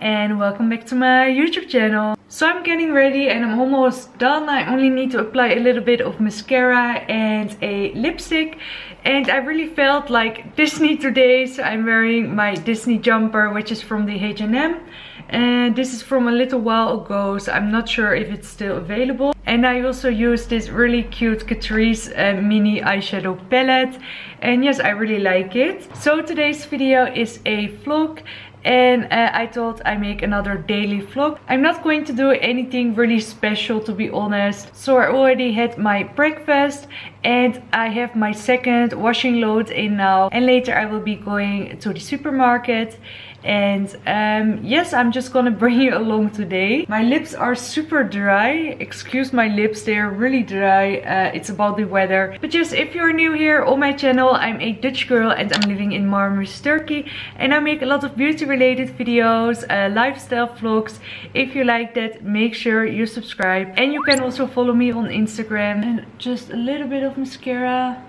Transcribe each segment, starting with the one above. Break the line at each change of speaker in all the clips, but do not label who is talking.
And welcome back to my YouTube channel. So I'm getting ready and I'm almost done. I only need to apply a little bit of mascara and a lipstick. And I really felt like Disney today so I'm wearing my Disney jumper which is from the H&M and this is from a little while ago so I'm not sure if it's still available. And I also used this really cute Catrice uh, mini eyeshadow palette. And yes I really like it. So today's video is a vlog and uh, I thought I make another daily vlog. I'm not going to do anything really special to be honest. So I already had my breakfast and I have my second washing load in now and later I will be going to the supermarket and um, yes i'm just gonna bring you along today. My lips are super dry. Excuse my lips they are really dry. Uh, it's about the weather. But yes if you're new here on my channel i'm a dutch girl and i'm living in marmaris turkey. And i make a lot of beauty related videos uh, lifestyle vlogs. If you like that make sure you subscribe. And you can also follow me on instagram. And just a little bit of mascara.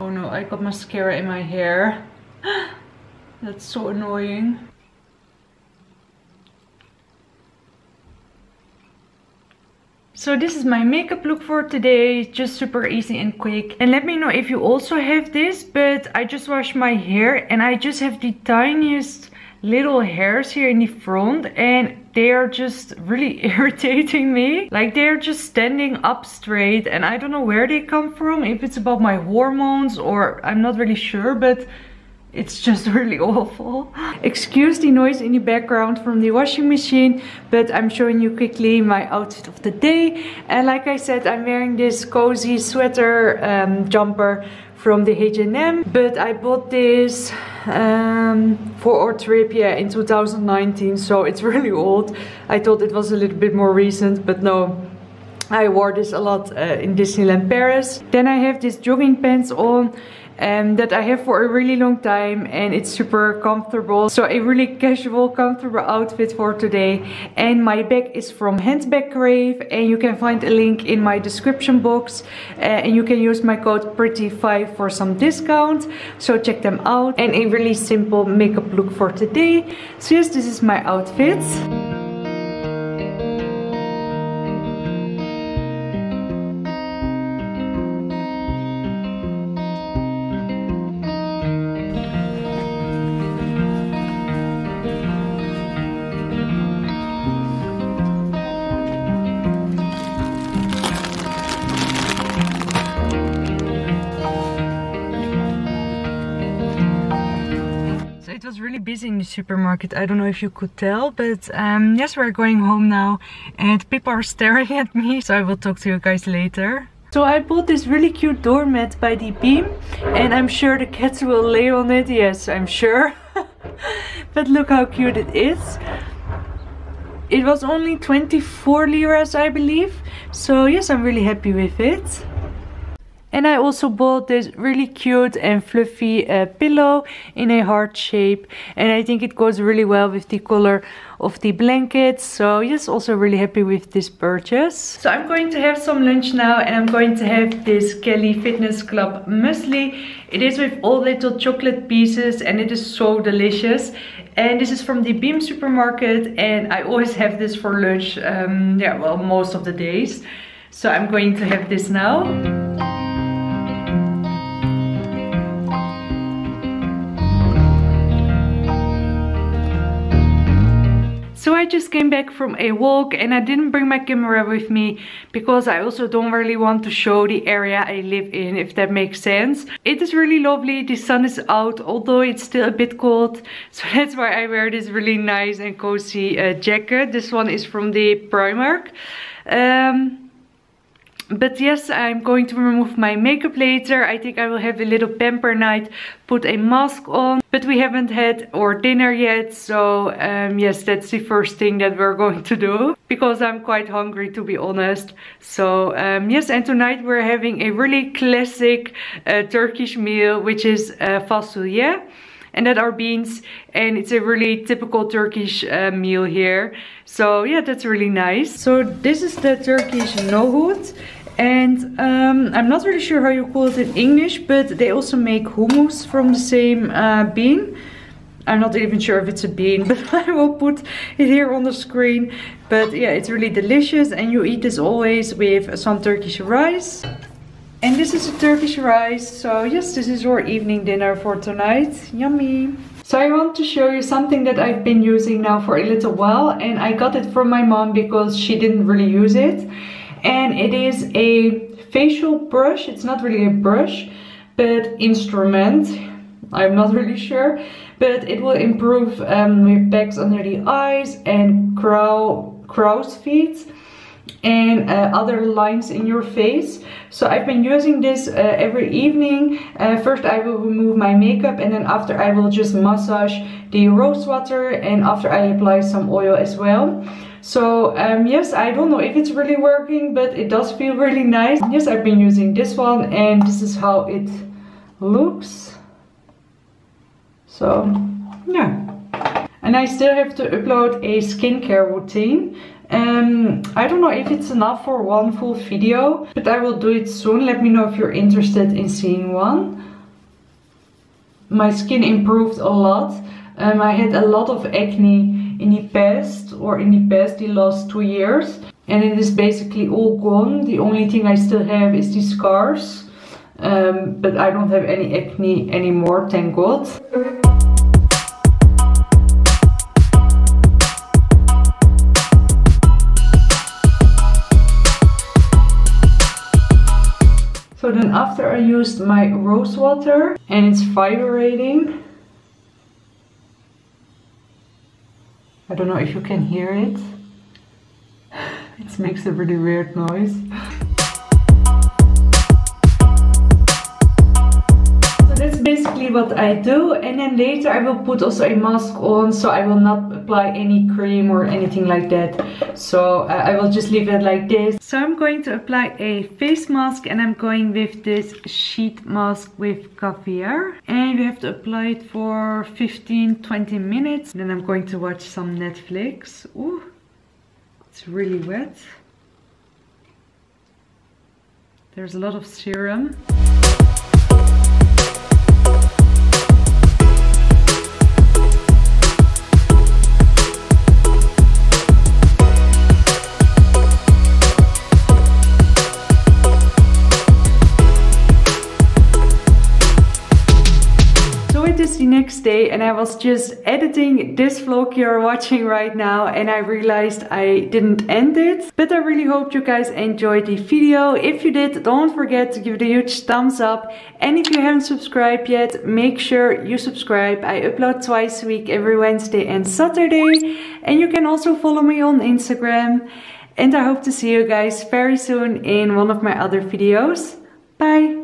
Oh no i got mascara in my hair That's so annoying. So this is my makeup look for today, just super easy and quick. And let me know if you also have this, but I just washed my hair and I just have the tiniest little hairs here in the front and they are just really irritating me. Like they're just standing up straight and I don't know where they come from, if it's about my hormones or I'm not really sure, but it's just really awful. Excuse the noise in the background from the washing machine, but I'm showing you quickly my outfit of the day. And like I said, I'm wearing this cozy sweater um, jumper from the H&M, but I bought this um, for our trip yeah, in 2019, so it's really old. I thought it was a little bit more recent, but no, I wore this a lot uh, in Disneyland Paris. Then I have this jogging pants on um, that I have for a really long time and it's super comfortable. So a really casual, comfortable outfit for today. And my bag is from Handbag Crave and you can find a link in my description box. Uh, and you can use my code PRETTY5 for some discount. So check them out. And a really simple makeup look for today. So yes, this is my outfit. Busy in the supermarket. I don't know if you could tell, but um, yes, we're going home now and people are staring at me. So I will talk to you guys later. So I bought this really cute doormat by the BIM and I'm sure the cats will lay on it. Yes, I'm sure. but look how cute it is. It was only 24 liras, I believe. So yes, I'm really happy with it. And I also bought this really cute and fluffy uh, pillow in a heart shape. And I think it goes really well with the color of the blanket. So yes, also really happy with this purchase. So I'm going to have some lunch now and I'm going to have this Kelly Fitness Club muesli. It is with all little chocolate pieces and it is so delicious. And this is from the BIM supermarket and I always have this for lunch. Um, yeah, well, most of the days. So I'm going to have this now. I just came back from a walk and I didn't bring my camera with me because I also don't really want to show the area I live in, if that makes sense. It is really lovely, the sun is out, although it's still a bit cold. So that's why I wear this really nice and cozy uh, jacket. This one is from the Primark. Um, but yes, I'm going to remove my makeup later. I think I will have a little pamper night, put a mask on. But we haven't had our dinner yet. So um, yes, that's the first thing that we're going to do. Because I'm quite hungry to be honest. So um, yes, and tonight we're having a really classic uh, Turkish meal, which is uh, fasulye and that are beans and it's a really typical Turkish uh, meal here. So yeah that's really nice. So this is the Turkish nohut and um, I'm not really sure how you call it in English but they also make hummus from the same uh, bean. I'm not even sure if it's a bean but I will put it here on the screen. But yeah it's really delicious and you eat this always with some Turkish rice and this is a Turkish rice so yes this is our evening dinner for tonight. Yummy. So I want to show you something that I've been using now for a little while and I got it from my mom because she didn't really use it. And it is a facial brush. It's not really a brush but instrument. I'm not really sure but it will improve um, bags under the eyes and crow crow's feet and uh, other lines in your face so I've been using this uh, every evening uh, first I will remove my makeup and then after I will just massage the rose quartz and after I apply some oil as well so um, yes, I don't know if it's really working, but it does feel really nice. Yes, I've been using this one and this is how it looks. So yeah. And I still have to upload a skincare routine. Um, I don't know if it's enough for one full video, but I will do it soon. Let me know if you're interested in seeing one. My skin improved a lot. Um, I had a lot of acne in the past or in the past the last two years and it is basically all gone the only thing I still have is the scars um, but I don't have any acne anymore thank god I used my rose quartz and it's vibrating I don't know if you can hear it. It makes a really weird noise. What I do and then later I will put also a mask on so I will not apply any cream or anything like that. So uh, I will just leave it like this. So I'm going to apply a face mask and I'm going with this sheet mask with caviar. And you have to apply it for 15-20 minutes. Then I'm going to watch some Netflix. Ooh, it's really wet. There's a lot of serum next day and I was just editing this vlog you're watching right now and I realized I didn't end it. But I really hope you guys enjoyed the video. If you did, don't forget to give it a huge thumbs up. And if you haven't subscribed yet, make sure you subscribe. I upload twice a week, every Wednesday and Saturday. And you can also follow me on Instagram. And I hope to see you guys very soon in one of my other videos. Bye!